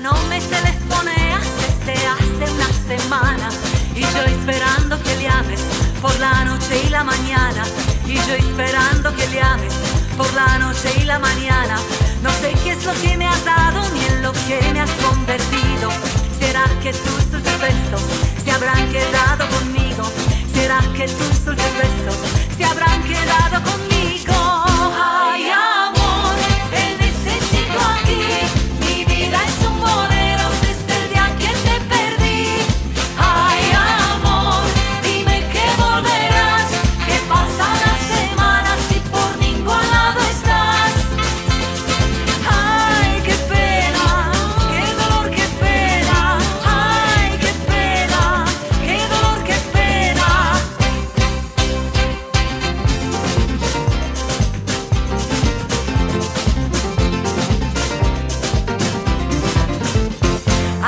non mette le foneaste hace una semana. Y yo esperando que le hables por la noche y la mañana. Y yo esperando que le ames por la noche y la mañana. No sé qué es lo que me has dado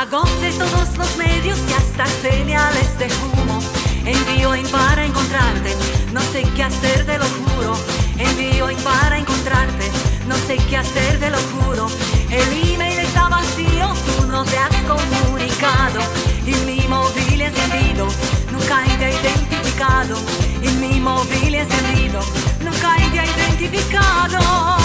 Hago de todos los medios y hasta señales de humo. Envío en para encontrarte, no sé qué hacer, te lo juro. Envío en para encontrarte, no sé qué hacer, te lo juro. El email está vacío, tú no te has comunicado. Y mi móvil encendido, nunca te ha identificado. Y mi móvil encendido, nunca te ha identificado.